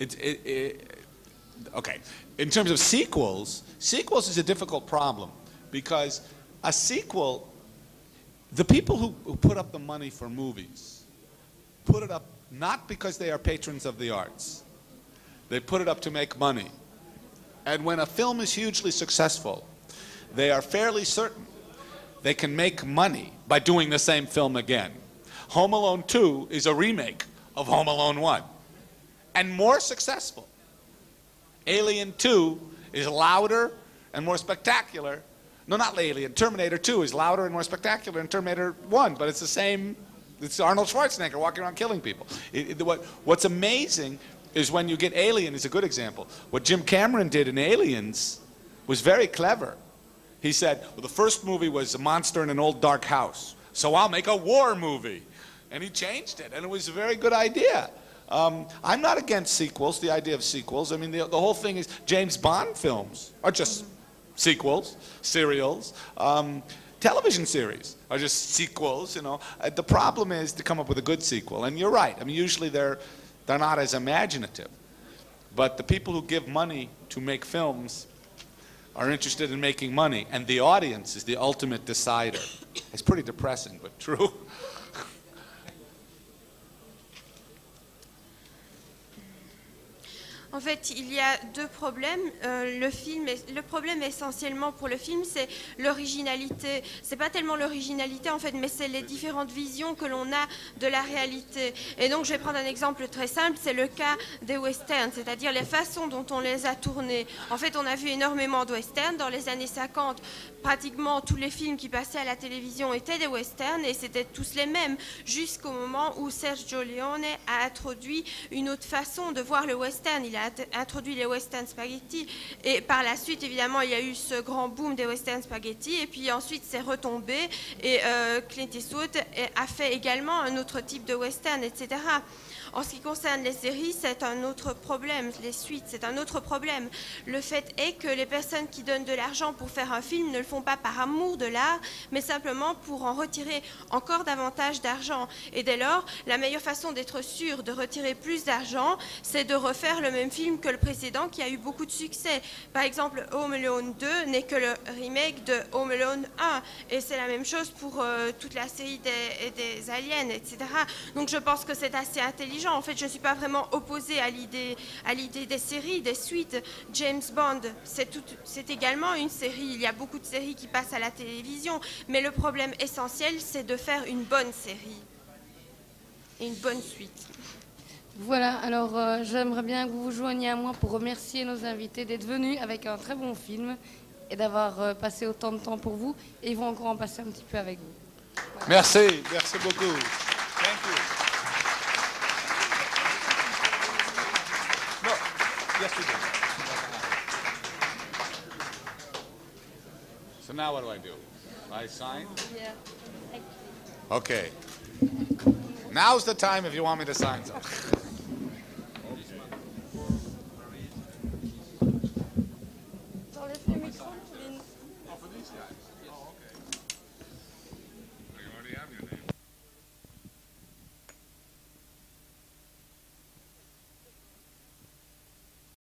it's, it, it, okay, in terms of sequels, sequels is a difficult problem because a sequel, the people who, who put up the money for movies put it up not because they are patrons of the arts. They put it up to make money. And when a film is hugely successful, they are fairly certain they can make money by doing the same film again. Home Alone 2 is a remake of Home Alone 1 and more successful. Alien 2 is louder and more spectacular. No, not Alien. Terminator 2 is louder and more spectacular than Terminator 1, but it's the same. It's Arnold Schwarzenegger walking around killing people. It- it- what, what's amazing is when you get Alien is a good example. What Jim Cameron did in Aliens was very clever. He said, well, the first movie was a monster in an old dark house, so I'll make a war movie. And he changed it, and it was a very good idea. Um, I'm not against sequels, the idea of sequels. I mean, the, the whole thing is James Bond films are just sequels, serials. Um, television series are just sequels, you know. Uh, the problem is to come up with a good sequel, and you're right. I mean, usually they're, they're not as imaginative. But the people who give money to make films are interested in making money, and the audience is the ultimate decider. It's pretty depressing, but true. En fait, il y a deux problèmes. Euh, le, film le problème essentiellement pour le film, c'est l'originalité. C'est pas tellement l'originalité en fait, mais c'est les différentes visions que l'on a de la réalité. Et donc, je vais prendre un exemple très simple. C'est le cas des westerns, c'est-à-dire les façons dont on les a tournés. En fait, on a vu énormément de westerns dans les années 50. Pratiquement tous les films qui passaient à la télévision étaient des westerns et c'était tous les mêmes jusqu'au moment où Sergio Leone a introduit une autre façon de voir le western. Il a introduit les western spaghetti. Et par la suite, évidemment, il y a eu ce grand boom des western spaghetti. Et puis ensuite c'est retombé. Et euh, Clint Eastwood a fait également un autre type de western, etc. En ce qui concerne les séries, c'est un autre problème. Les suites, c'est un autre problème. Le fait est que les personnes qui donnent de l'argent pour faire un film ne le font pas par amour de l'art, mais simplement pour en retirer encore davantage d'argent. Et dès lors, la meilleure façon d'être sûr de retirer plus d'argent, c'est de refaire le même film que le précédent qui a eu beaucoup de succès. Par exemple, Home Alone 2 n'est que le remake de Home Alone 1. Et c'est la même chose pour euh, toute la série des, des aliens, etc. Donc je pense que c'est assez intelligent. En fait, je ne suis pas vraiment opposée à l'idée, à l'idée des séries, des suites. James Bond, c'est, tout- c'est également une série. Il y a beaucoup de séries qui passent à la télévision. Mais le problème essentiel, c'est de faire une bonne série. Et une bonne suite. Voilà, alors euh, j'aimerais bien que vous vous joigniez à moi pour remercier nos invités d'être venus avec un très bon film et d'avoir euh, passé autant de temps pour vous. Et ils vont encore en passer un petit peu avec vous. Merci, merci beaucoup. Yes we do. So now what do I do? I sign? Yeah. Okay. Now's the time if you want me to sign something.